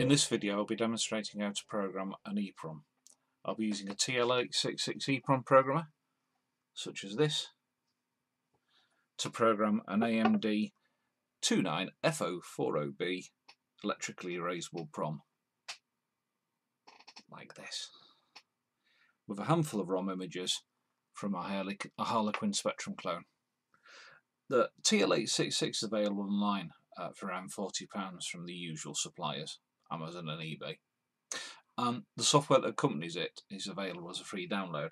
In this video I'll be demonstrating how to program an EEPROM. I'll be using a TL866 EEPROM programmer, such as this, to program an AMD 29F040B electrically erasable PROM, like this, with a handful of ROM images from a Harlequin Spectrum clone. The TL866 is available online uh, for around £40 from the usual suppliers, Amazon and eBay. And the software that accompanies it is available as a free download.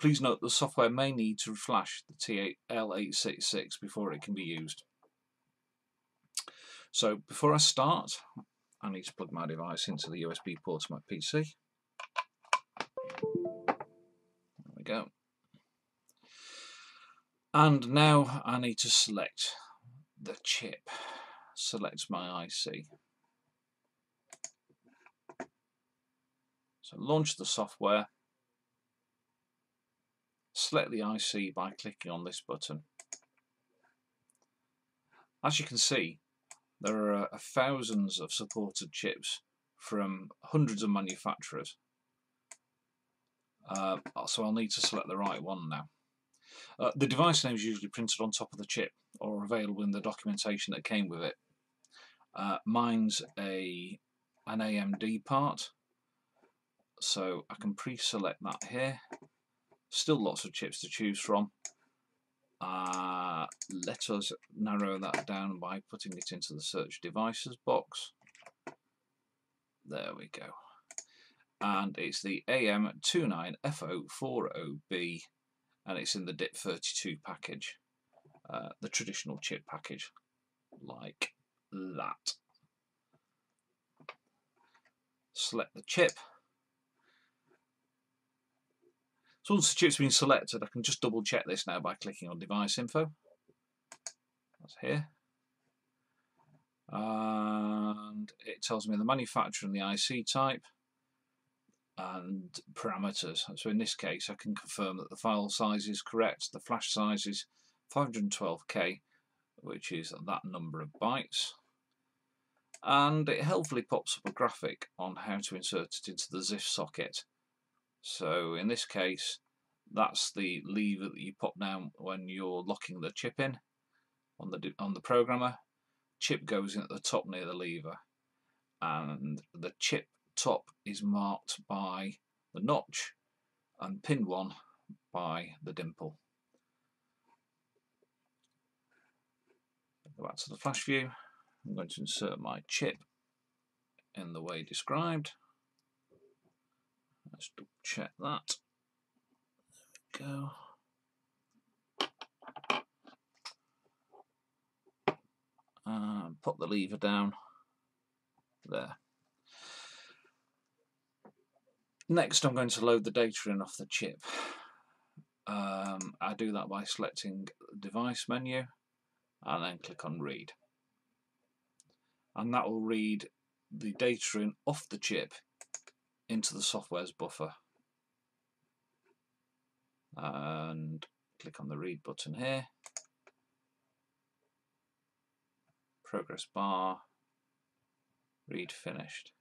Please note the software may need to flash the TL866 before it can be used. So before I start, I need to plug my device into the USB port of my PC. There we go. And now I need to select the chip. Select my IC. So launch the software. Select the IC by clicking on this button. As you can see, there are uh, thousands of supported chips from hundreds of manufacturers. Uh, so I'll need to select the right one now. Uh, the device name is usually printed on top of the chip or available in the documentation that came with it. Uh, mine's a an AMD part, so I can pre-select that here. Still lots of chips to choose from. Uh, let us narrow that down by putting it into the search devices box. There we go. And it's the AM29F040B and it's in the DIP32 package, uh, the traditional chip package, like that. Select the chip. So once the chip's been selected, I can just double check this now by clicking on device info. That's here. And it tells me the manufacturer and the IC type and parameters. So in this case I can confirm that the file size is correct. The flash size is 512k which is that number of bytes and it helpfully pops up a graphic on how to insert it into the ZIF socket. So in this case that's the lever that you pop down when you're locking the chip in on the on the programmer. Chip goes in at the top near the lever and the chip top is marked by the notch and pin 1 by the dimple. Go back to the flash view. I'm going to insert my chip in the way described. Let's check that. There we go. And put the lever down there. Next I'm going to load the data in off the chip. Um, I do that by selecting the device menu and then click on read. And that will read the data in off the chip into the software's buffer. And click on the read button here. Progress bar, read finished.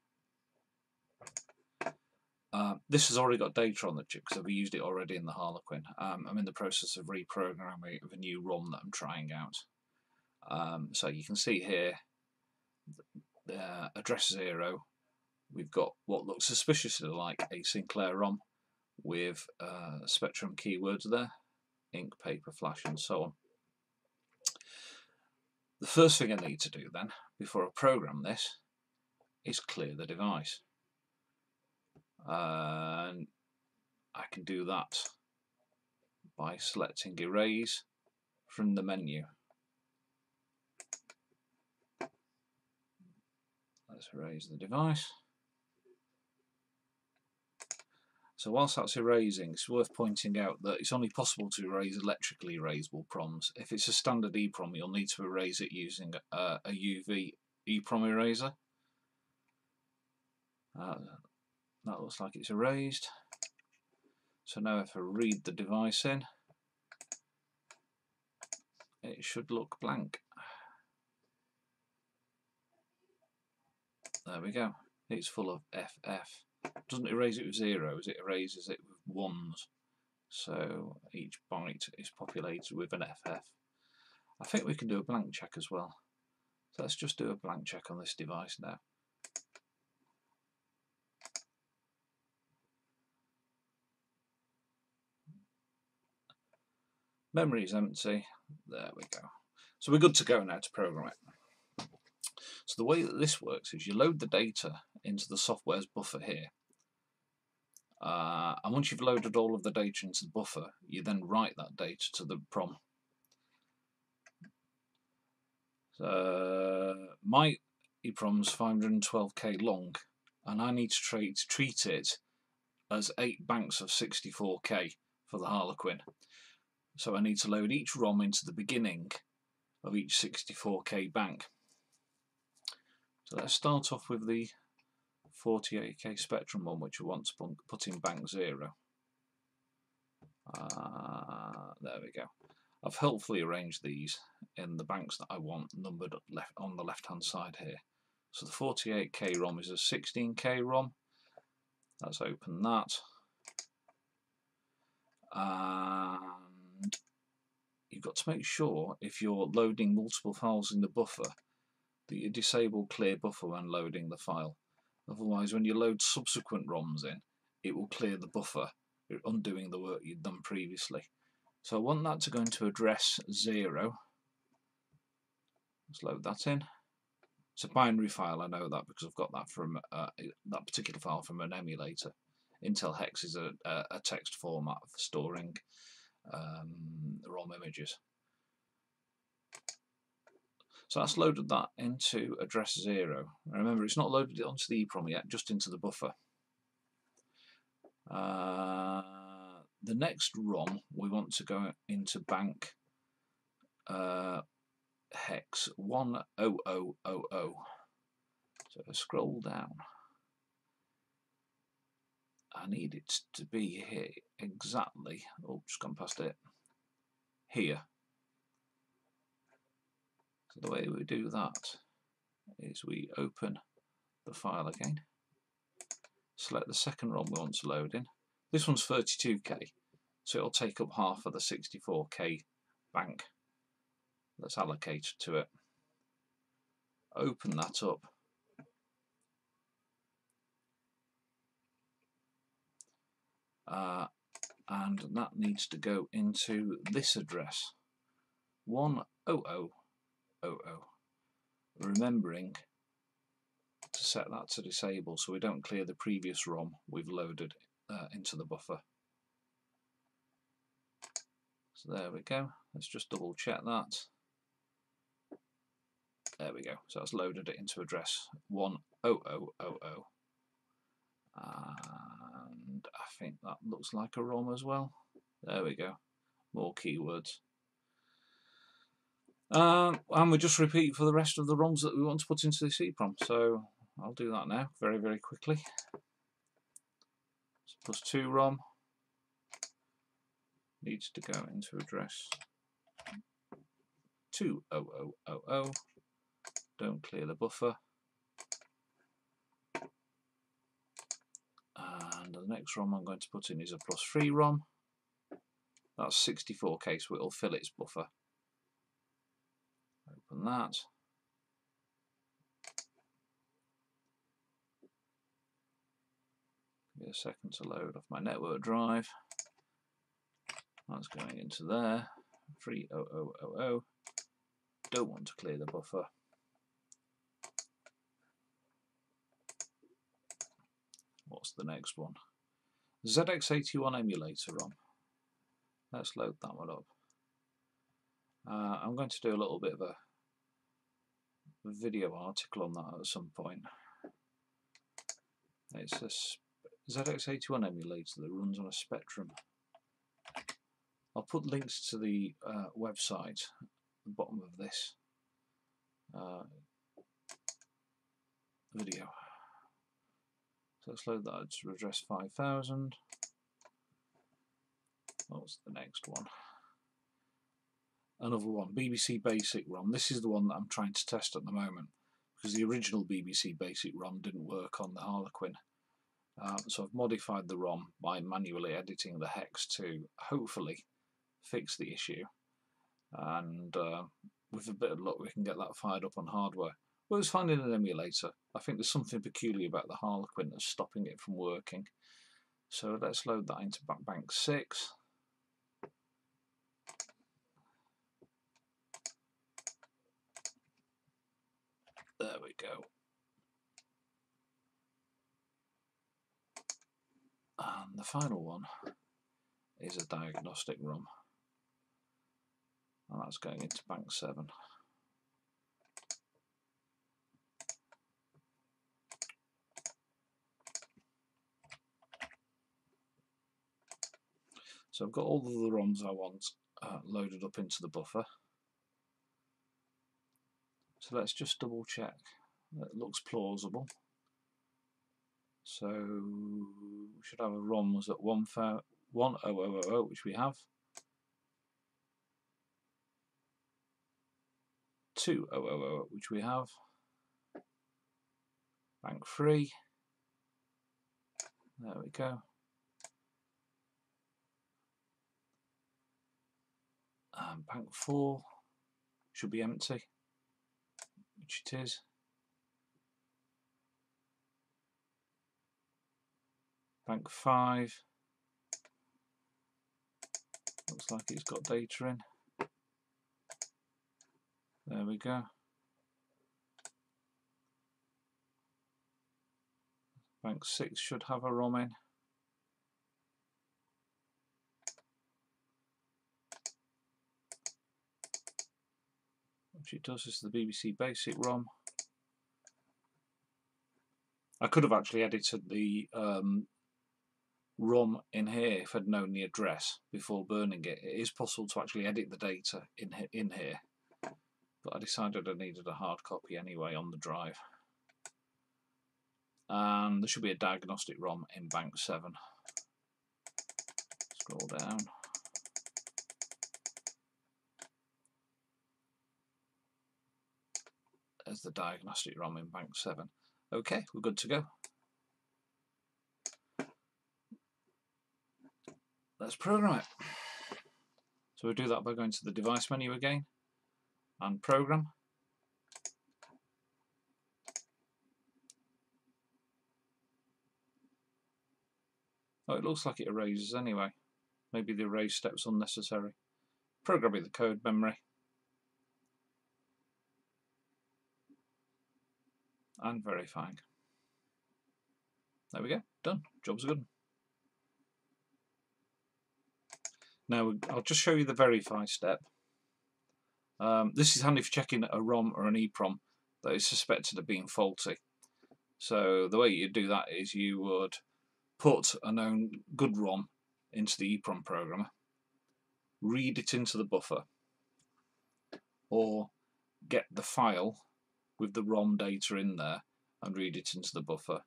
Uh, this has already got data on the chip because I've used it already in the Harlequin. Um, I'm in the process of reprogramming of a new ROM that I'm trying out. Um, so you can see here, uh, address zero, we've got what looks suspiciously like a Sinclair ROM with uh, Spectrum keywords there, ink, paper, flash and so on. The first thing I need to do then, before I program this, is clear the device. And I can do that by selecting erase from the menu. Let's erase the device so whilst that's erasing it's worth pointing out that it's only possible to erase electrically erasable PROMs if it's a standard EPROM you'll need to erase it using a, a UV EPROM eraser uh, that looks like it's erased. So now if I read the device in, it should look blank. There we go. It's full of FF. Doesn't erase it with zeros, it erases it with ones. So each byte is populated with an FF. I think we can do a blank check as well. So let's just do a blank check on this device now. Memory is empty. There we go. So we're good to go now to program it. So the way that this works is you load the data into the software's buffer here. Uh, and once you've loaded all of the data into the buffer, you then write that data to the PROM. So my EEPROM's 512k long, and I need to treat, treat it as eight banks of 64k for the Harlequin. So I need to load each ROM into the beginning of each 64k bank. So let's start off with the 48k Spectrum one, which we want to put in bank 0. Uh, there we go. I've helpfully arranged these in the banks that I want numbered left on the left hand side here. So the 48k ROM is a 16k ROM. Let's open that. And you've got to make sure if you're loading multiple files in the buffer that you disable clear buffer when loading the file. Otherwise, when you load subsequent ROMs in, it will clear the buffer, undoing the work you'd done previously. So I want that to go into address 0. Let's load that in. It's a binary file, I know that because I've got that from uh, that particular file from an emulator. Intel Hex is a, a text format for storing um, ROM images. So that's loaded that into address 0. Remember, it's not loaded it onto the EEPROM yet, just into the buffer. Uh, the next ROM, we want to go into bank uh, hex 10000. So scroll down. I need it to be here exactly, oh, just gone past it, here. So the way we do that is we open the file again, select the second ROM we want to load in. This one's 32k, so it'll take up half of the 64k bank that's allocated to it. Open that up. Uh, and that needs to go into this address 10000 remembering to set that to disable so we don't clear the previous ROM we've loaded uh, into the buffer. So there we go. Let's just double check that. There we go. So that's loaded it into address 10000 and I think that looks like a ROM as well. There we go, more keywords. Um, and we just repeat for the rest of the ROMs that we want to put into the EEPROM. So I'll do that now very, very quickly. So plus 2 ROM needs to go into address 20000. Don't clear the buffer. and the next ROM I'm going to put in is a plus 3 ROM that's 64k so it'll fill its buffer open that give me a second to load off my network drive that's going into there 30000 don't want to clear the buffer What's the next one? ZX81 emulator ROM. Let's load that one up. Uh, I'm going to do a little bit of a video article on that at some point. It's a ZX81 emulator that runs on a Spectrum. I'll put links to the uh, website at the bottom of this uh, video. So let's load that to address 5000. What's the next one? Another one, BBC Basic ROM. This is the one that I'm trying to test at the moment because the original BBC Basic ROM didn't work on the Harlequin. Um, so I've modified the ROM by manually editing the hex to hopefully fix the issue. And uh, with a bit of luck, we can get that fired up on hardware. Well, it's finding an emulator. I think there's something peculiar about the Harlequin that's stopping it from working. So let's load that into Bank 6. There we go. And the final one is a diagnostic ROM. And that's going into bank 7. So I've got all of the ROMs I want uh, loaded up into the buffer. So let's just double check. It looks plausible. So we should have a ROM was at 10000, which we have. 2000, which we have. Bank 3. There we go. And bank 4 should be empty, which it is. Bank 5. Looks like it's got data in. There we go. Bank 6 should have a ROM in. Which it does This is the BBC Basic ROM. I could have actually edited the um, ROM in here if I'd known the address before burning it. It is possible to actually edit the data in, in here, but I decided I needed a hard copy anyway on the drive. And there should be a diagnostic ROM in bank 7. Scroll down. There's the diagnostic ROM in bank 7. Okay, we're good to go. let's program it. So we do that by going to the device menu again and program. Oh, it looks like it erases anyway. Maybe the erase step's unnecessary. Programming the code memory. And verifying. There we go, done. Job's good. Now I'll just show you the verify step. Um, this is handy for checking a ROM or an EEPROM that is suspected of being faulty. So the way you do that is you would put a known good ROM into the EEPROM programmer, read it into the buffer, or get the file with the ROM data in there and read it into the buffer,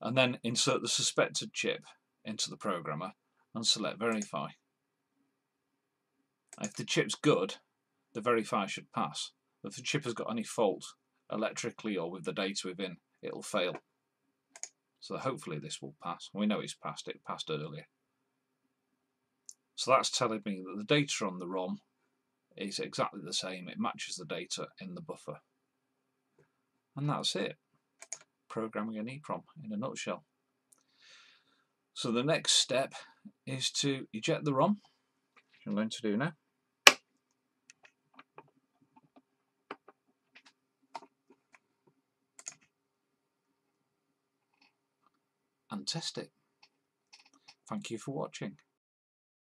and then insert the suspected chip into the programmer and select verify. If the chip's good, the verify should pass. If the chip has got any fault electrically or with the data within, it'll fail. So hopefully this will pass. We know it's passed, it passed earlier. So that's telling me that the data on the ROM is exactly the same. It matches the data in the buffer. And that's it. Programming an EEPROM in a nutshell. So the next step is to eject the ROM, which I'm going to do now. and test it. Thank you for watching.